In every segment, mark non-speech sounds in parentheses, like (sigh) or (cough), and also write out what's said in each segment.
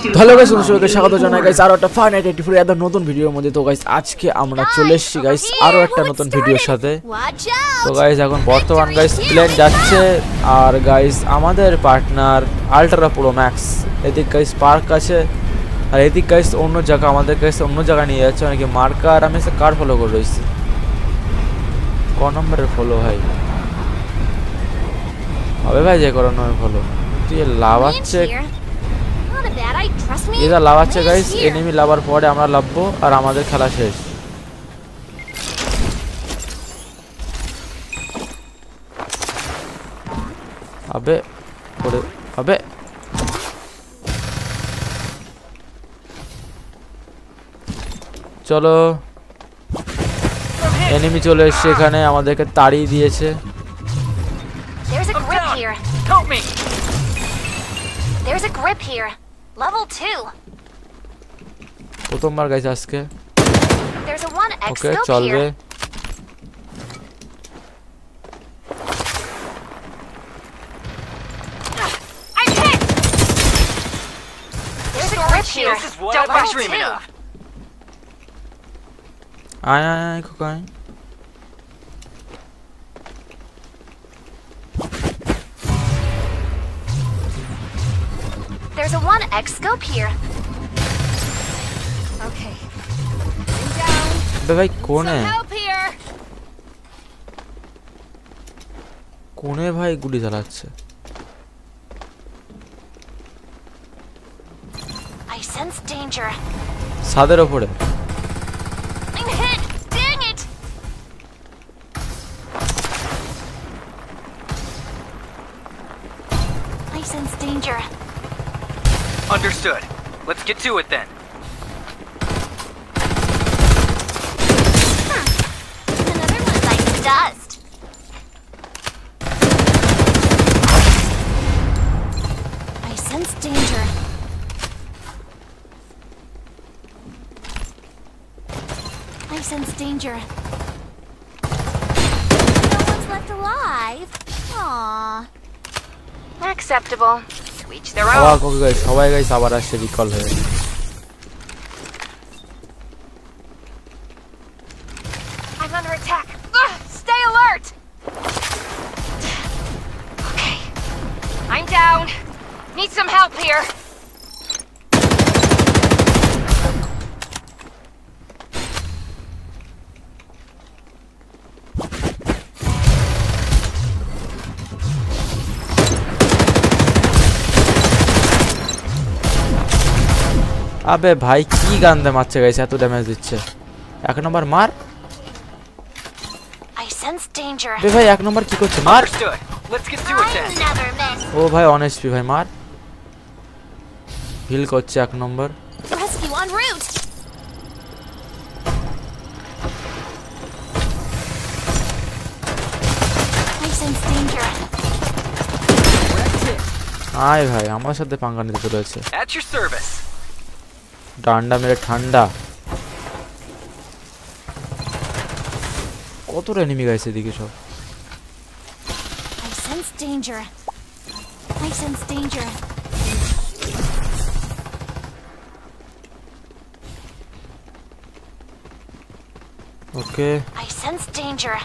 Hello guys সবাইকে স্বাগত জানাই। গাইস আরও একটা ফান আইটেটি ফ্রি একটা নতুন ভিডিওর মধ্যে। তো গাইস আজকে আমরা চলে এসেছি গাইস আরও একটা নতুন ভিডিওর সাথে। তো গাইস এখন বর্তমান গাইস প্লেন যাচ্ছে। আর গাইস আমাদের পার্টনার আল্ট্রা প্রো ম্যাক্স এদিক গাইস পার্ক আছে। আর এদিক গাইস অন্য জায়গা আমাদের গাইস অন্য জায়গায় নিয়ে যাচ্ছে। অনেকে মার্কার আমি সে কার ফলো করে রয়েছি। ক নম্বরের ফলো ভাই? হবে ভাই যে করো নয় ফলো তুই লাভাচ্ছে এরা লাভাচ্ছে গাইস এনিমি লাভার পরে আমরা লাভবো আর আমাদের খেলা শেষ। আবে পড়ে আবে। চলো। এনিমি চলে এসছে এখানে আমাদেরকে তাড়িয়ে দিয়েছে। There's a grip here. Help me! There's a grip here. Level 2. প্রথমবার গাইছে আজকে There's a 1x okay scope চলবে here. I'm hit! There's a grip here. This is There's a 1x scope here. Okay. I'm down. বে ভাই কোনে Some help here. কোনে ভাই গুলি চালাচ্ছে I sense danger. ছাদের ওপরে Understood. Let's get to it then. Another one bites dust. I sense danger. I sense danger. No one's left alive. Aww. Acceptable To each their আবার own. Okay guys সবাই guys আবার আসছে recall হয়ে I'm under attack. Ugh, stay alert. Okay. I'm down. Need some help here. আবে ভাই কি গান্দে মারছে guys এত ড্যামেজ দিচ্ছে এক নম্বর মার I sense danger. বে ভাই এক নম্বর কি করছে মার. ও ভাই অনেস্ট ভাই মার হিল করছে এক নম্বর Rescue en route. I sense danger. আয় ভাই আমার সাথে পাঙ্গা নিতে রয়েছে At your service. ডান্ডা মেরে ঠান্ডা কতটা এনিমি গাইছে এদিকে সব I sense danger. I sense danger. Okay I sense danger.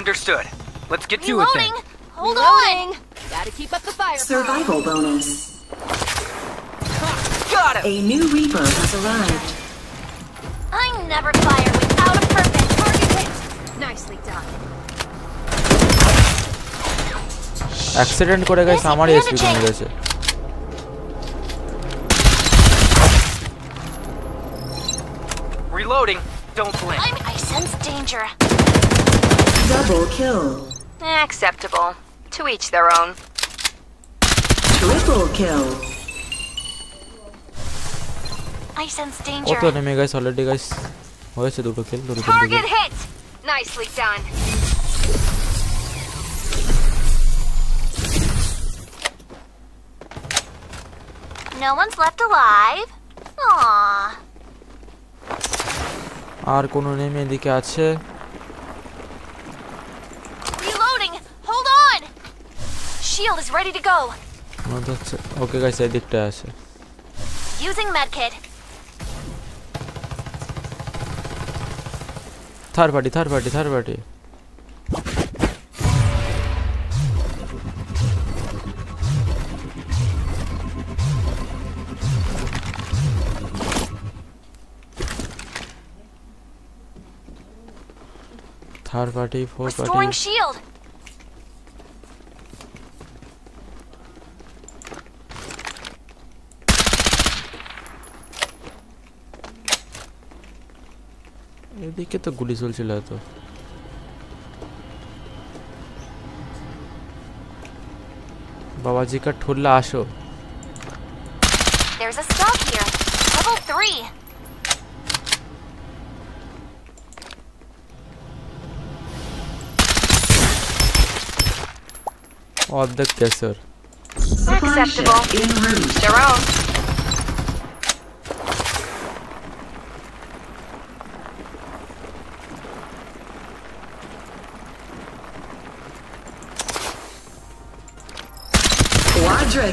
Understood. Let's get to it Reloading. then. Hold on. Gotta keep up the fire. Survival bonus. Got him! A new Reaper has arrived. I never fire without a purpose. Target hit. Nicely done. Accident করে গাইছে আমারই SP কমে গেছে Reloading. Don't blink. I'm, I sense danger. Double kill. Acceptable. To each their own. Triple kill. I sense danger. কত নেমে guys already guys হয়েছে দুটো kill দুটো kill Target hit. Nicely done. No one's left alive. Aww. আর কোনো নেমে এদিকে আছে Reloading. Hold on. Shield is ready to go. মনে তো হচ্ছে ওকে গাইস এই দিকটা আছে Using medkit. Third party third party third party third party fourth party देखे तो गुली सोल चला तो बाबा जी का ठुल्ला आशो There's a stop here. Level 3. Oh, the guesser. Acceptable. Jerome.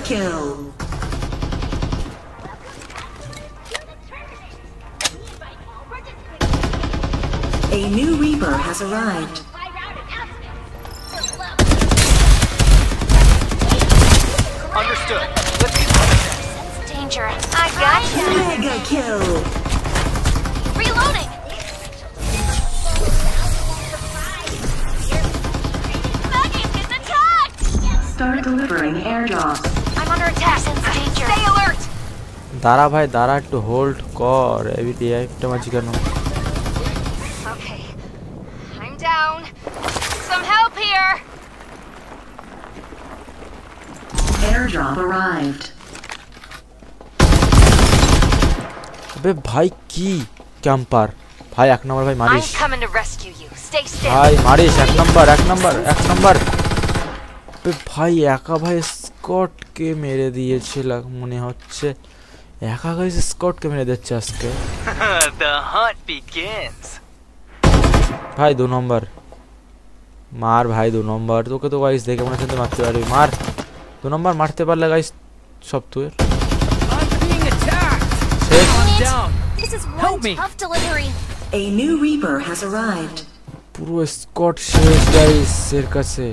Kill. A new Reaper has arrived. Understood. Let's get. Sense danger. I gotcha. Mega kill. Reloading. Maggie is attacked. Start delivering airdrops under attack. Danger. Stay alert. Dara bhai, Dara to hold core. Every day, Okay, I'm down. Some help here. Airdrop arrived. अबे भाई की camper भाई एक number भाई मारिस भाई मारिस एक नंबर एक नंबर एक नंबर भाई एका भाई स्कॉट স্কটকে মেরে দিয়েছিল মনে হচ্ছে একা গাইস স্কটকে মেরে দিচ্ছে আজকে (laughs) ভাই দু নম্বর মার ভাই দু নম্বর তোকে তো গাইস দেখে মনে হচ্ছে মারতে পারবি মার দু নম্বর মারতে পারলে গাইস সব তুই I'm being attacked. শেষ I'm down. This is Help one me. tough delivery. A new Reaper has arrived. পুরো স্কট শেষ গাইস এর কাছে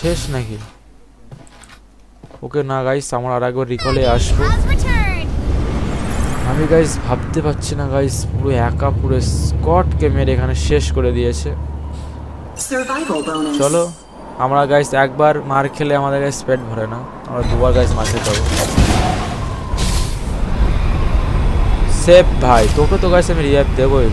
শেষ নাকি? ওকে না গাইস আমার আর একবার রিকলে আসব। আমি গাইস ভাবতে পারছি না গাইস পুরো একা পুরো স্কটকে মেরে এখানে শেষ করে দিয়েছে। চলো আমরা গাইস একবার মার খেলে আমাদের গাইস পেট ভরে না। আমরা দুবার গাইস মার খেতে সেফ ভাই তোকে তো গাইস আমি রিয়াপ দেবই।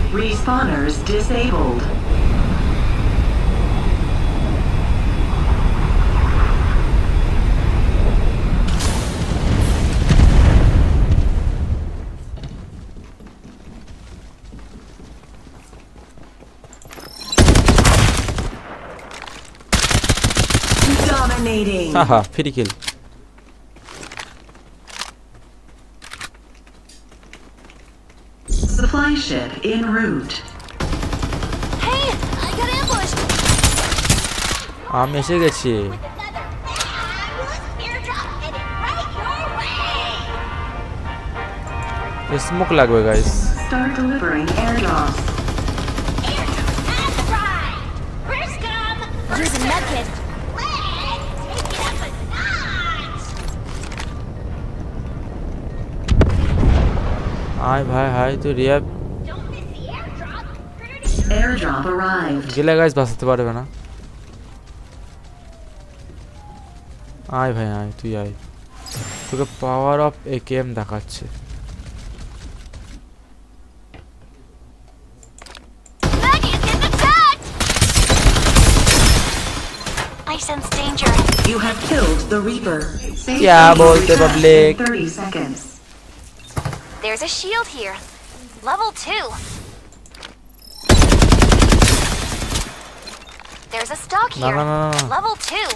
Respawners disabled. Dominating. Haha free kill Supply ship en route. Hey, I got ambushed. আমি এসে গেছি স্মোক লাগবে guys Start delivering airdrops. Using medkit. আয় ভাই হাই তো রিয়া গেলে গাছ বাঁচাতে পারবে না আয় ভাই আয় তুই আয় তোকে পাওয়ার অফ এ কেম দেখাচ্ছে Yeah, bolte public. 30 seconds. There's a shield here. Level 2. There's a stock here. না না না, না Level 2.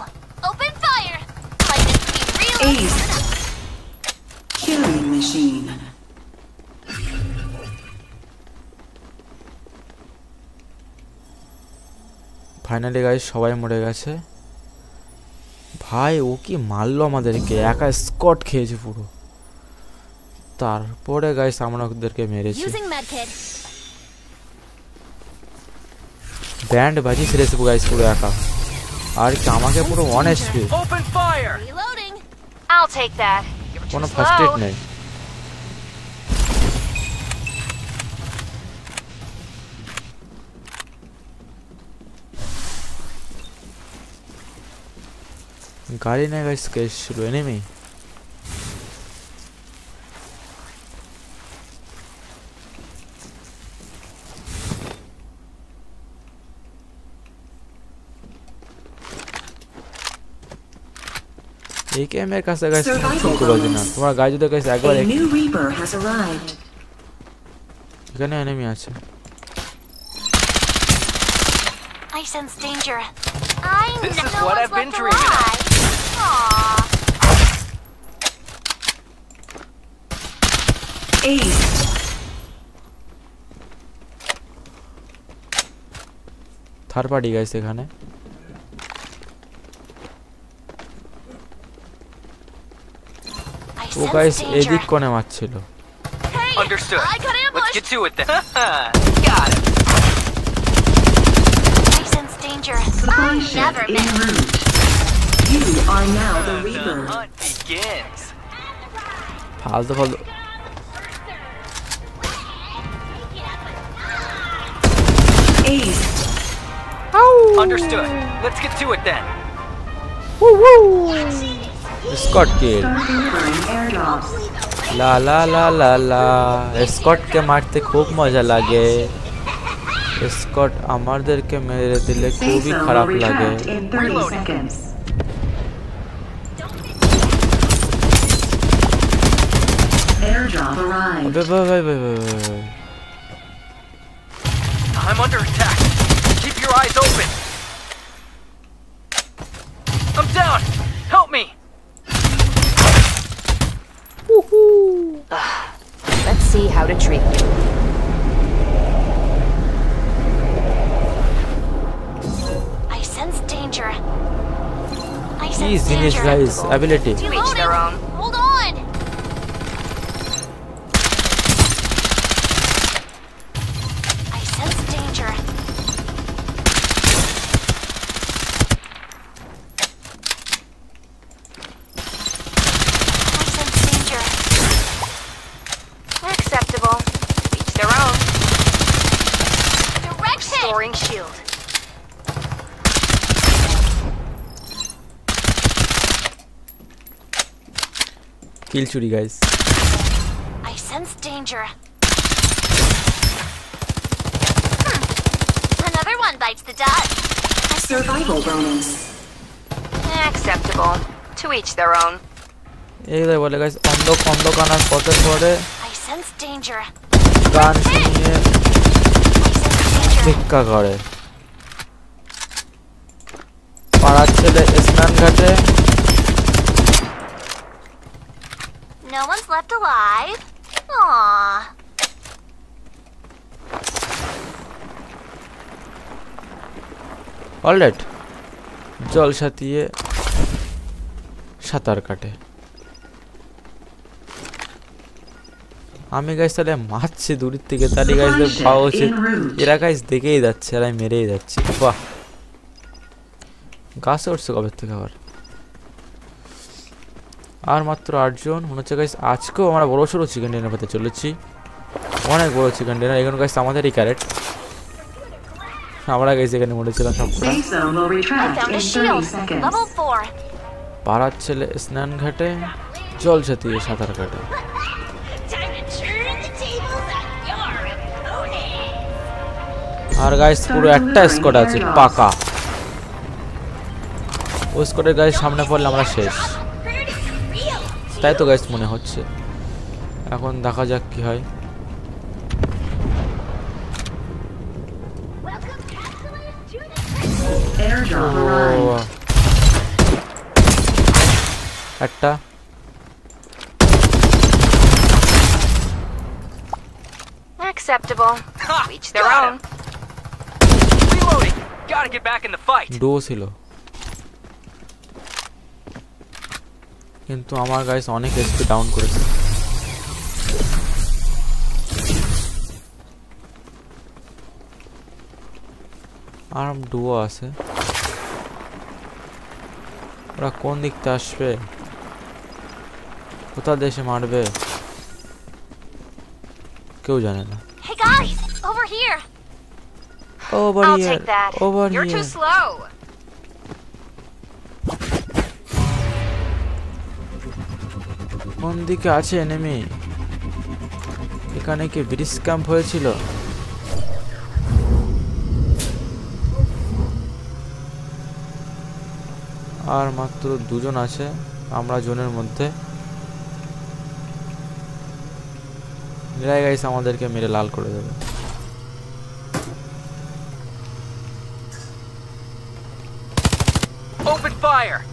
Open fire. Just be real. Ace. Killing machine. Finally guys সবাই মরে গেছে ভাই ও কি মারলো আমাদেরকে একা স্কট খেয়েছে পুরো তারপরে গাইস আমরা ওদেরকে মেরেছি Using medkit. ব্যান্ড বাজি ছেড়েছে গাইস পুরো একা আর কি আমাকে পুরো one SP Open fire! Reloading. I'll take that. You're কোনো too ফার্স্ট এড slow. নেই গাড়ি নেই গাইস কেস ছিল এনিমি এই গেমের কাছে গাইস Survival শুরু করো না bonus. তোমার গাড়ি যদি গাইস একবার A এক- new Reaper has arrived. এখানে এনিমি আছে I sense danger. I This know is no what one's I've been left dreaming of. alive. Aw. Ace. Third party guys এখানে ও sense গাইস danger. এদিক কোণে মারছিল Hey, Understood. I got Let's ambushed. get to it then. (laughs) Got it. I sense danger. Supply I ship never en miss. route. You are now the The Reaper. hunt begins. ফালতু ফালতু Ace. Understood. Let's get to it then. Scott kill Start delivering airdrops. লা লা লা লা লা স্কটকে মারতে খুব মজা লাগে স্কট আমাদেরকে মেরে দিলে Safe খুবই zone খারাপ will লাগে retract in 30 Reloading. seconds. Airdrop arrived. ভাই ভাই ভাই ভাই ভাই ভাই ভাই। I'm under attack. Keep your eyes open. I'm down. Woohoo! Ah, let's see how to treat you. I sense danger. I sense danger. Dinesh ability. To each their own. Direct hit. Storing shield. Kill চুরি guys I sense danger. Hmm. Another one bites the dust. Survival bonus. Acceptable. To each their own. এই তাই বলে guys অন্ধ অন্ধ কানার পথের পরে I sense danger. গান শুনিয়ে I sense danger. ভিক্ষা করে পাড়ার ছেলে স্নান ঘাটে No one's left alive. Aww. Alright জল সাঁতিয়ে সাঁতার কাটে আমি গাইস তাহলে মারছি দূরের থেকে তাহলে গাইস পাওয়া উচিত। এরা গাইস দেখেই যাচ্ছে আর আমি মেরেই যাচ্ছি। বাহ। গাছে উঠছে কবে থেকে আবার? আর মাত্র আটজন। মনে হচ্ছে গাইস আজকেও আমরা বড় সড়ো চিকেন ডিনার পেতে চলেছি। অনেক বড় চিকেন ডিনার এখানে গাইস আমাদেরই ক্যারেট আমরা গাইস এখানে মরেছিলাম সবটা। Safe zone will I retract found in a shield. 30 seconds. Level 4. পাড়ার ছেলে স্নান ঘাটে জল সাঁতিয়ে সাঁতার কাটে। আর গাইস পুরো একটা স্কোয়াড আছে, পাকা ওই স্কোয়াডের গাইস সামনে পড়লে আমরা শেষ তাই তো গাইস মনে হচ্ছে এখন দেখা যাক কি হয়. একটা Acceptable. Each their own. him. Reloading. Gotta get back in the fight. fight. Do ছিল কিন্তু আমার গাইস অনেক এসপি ডাউন করেছে আর ডুও আছে ওরা কোন দিক থেকে আসবে কোথা দেশে মারবে কেউ জানে না Hey guys, over here. Over I'll that. Over You're too here slow. কোন দিকে আছে এনিমি এখানে কি ব্রিজ ক্যাম্প হয়েছিল? আর মাত্র দুজন আছে আমরা জনের মধ্যে। গাইস আমাদেরকে মেরে লাল করে দেবে। Fire.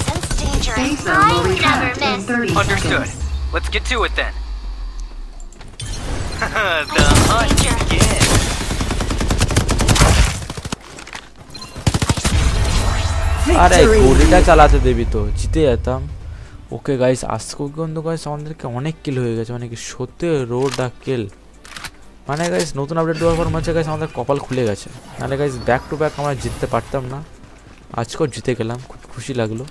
Sense danger. Safe zone I never in miss. 30 Understood. seconds. Let's get to it then. (laughs) the hunt. আরে! গুলিটা চালাতে দেবি তো জিতে যেতাম ওকে গাইস আজকে কিন্তু গাইস আমাদেরকে অনেক কিল হয়ে গেছে মানে কি সতেরোটা কিল মানে গাইস নতুন আপডেট দেওয়ার পর মনে হচ্ছে গাইস আমাদের কপাল খুলে গেছে নাহলে গাইস ব্যাক টু ব্যাক আমরা জিততে পারতাম না আজকেও জিতে গেলাম খুব খুশি লাগল।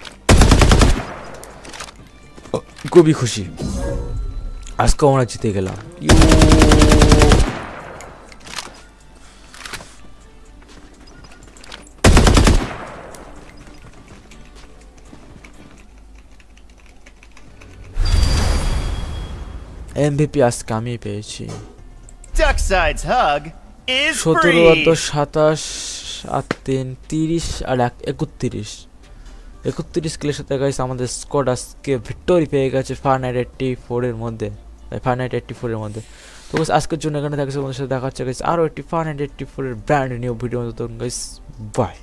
খুবই খুশি। আজকেও আমরা জিতে গেলাম। এমভিপি আজকে আমি পেয়েছি। সতেরো সাতাশ আর তিন তিরিশ আর এক একত্রিশ। একত্রিশ কিলের সাথে গাইছে আমাদের স্কোয়াড আজকে ভিক্টোরি পেয়ে গেছে ফার নাইট এইট্টি ফোরের মধ্যে। ফার নাইট এইট্টি ফোরের মধ্যে। তো guys, আজকের জন্য এখানে থাকছে আমাদের সাথে দেখা হচ্ছে গাইস আরও একটি ফার নাইট এইট্টি ফোরের ব্র্যান্ড নিউ ভিডিও মতো গাইস বাই